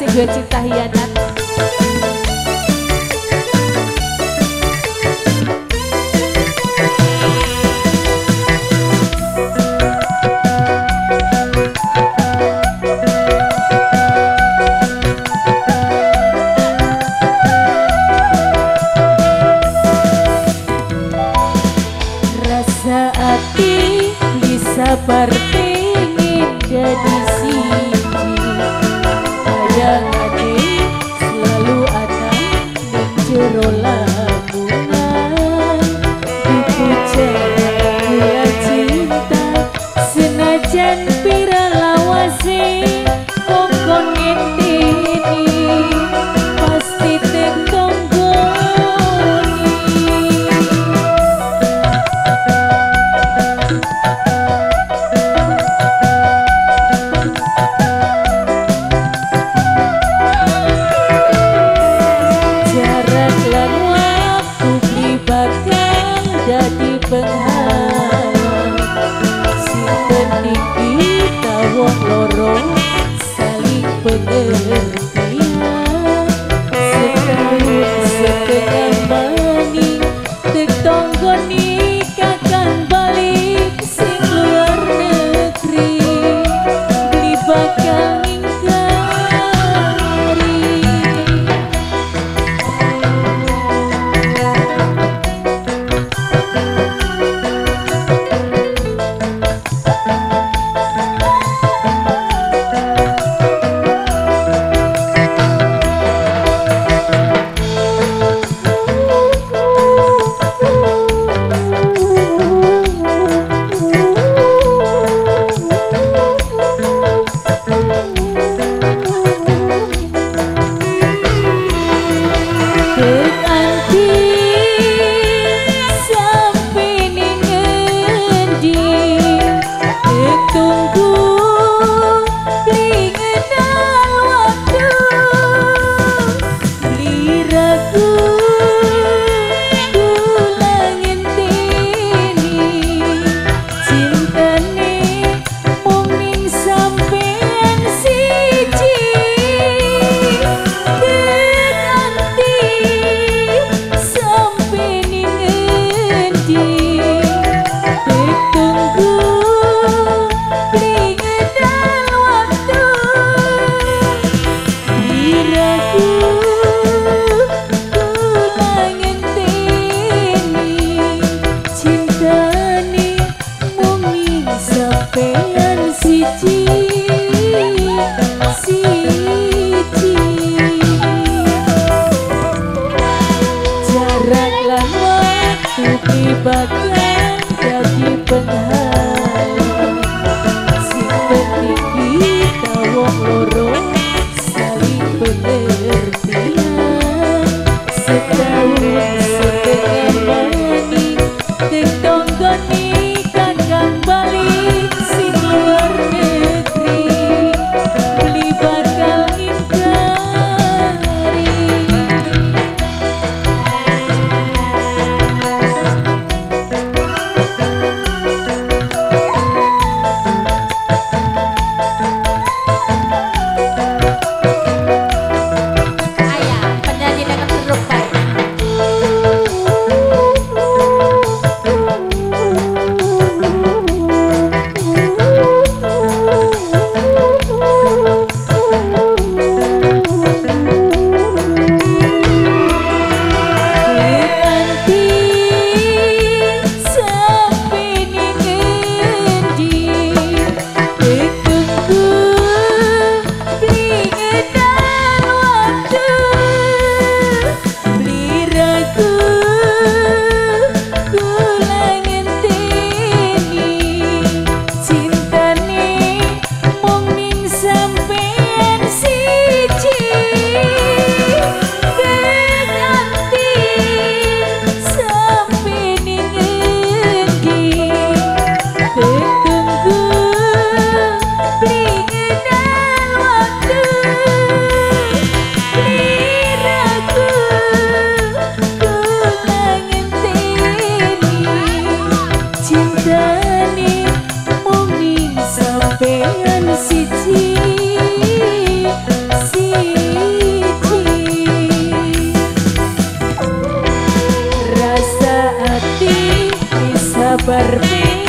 kasih gue cinta hianat. Rasa hati bisa ber jadi pengharap, si penting kita wong lorong saling pengertian Setahun setengah Jaraklah waktu tiba-tiba lan waktu jadi penghar sampeyan siji siji rasa hati bisa berpikir